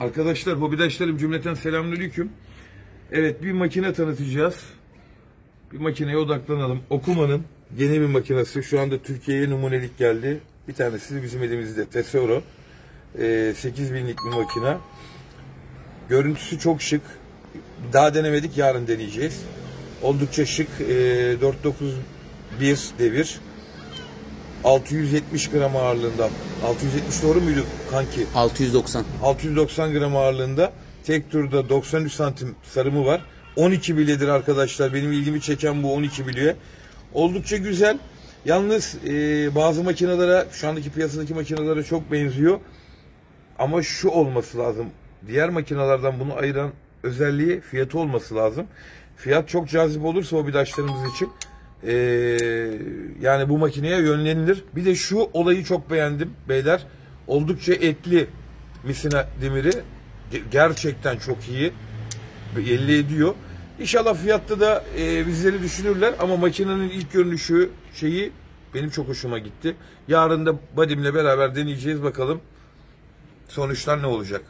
Arkadaşlar, hobidaşlarım cümleten selamünaleyküm. Evet, bir makine tanıtacağız. Bir makineye odaklanalım. Okuma'nın yeni bir makinesi. Şu anda Türkiye'ye numunelik geldi. Bir tanesi de bizim elimizde. Tesoro. Ee, 8000'lik bir makine. Görüntüsü çok şık. Daha denemedik, yarın deneyeceğiz. Oldukça şık. Ee, 491 devir. 670 gram ağırlığında. 670 doğru muydu kanki? 690. 690 gram ağırlığında. Tek turda 93 santim sarımı var. 12 bilyedir arkadaşlar. Benim ilgimi çeken bu 12 bilye. Oldukça güzel. Yalnız e, bazı makinelere, şu andaki piyasadaki makinelere çok benziyor. Ama şu olması lazım. Diğer makinelerden bunu ayıran özelliği fiyatı olması lazım. Fiyat çok cazip olursa hobidaşlarımız için e, yani bu makineye yönlenilir. Bir de şu olayı çok beğendim beyler. Oldukça etli misina demiri. Ge- Gerçekten çok iyi. Belli ediyor. İnşallah fiyatta da e, bizleri düşünürler ama makinenin ilk görünüşü şeyi benim çok hoşuma gitti. Yarın da Badim'le beraber deneyeceğiz bakalım sonuçlar ne olacak.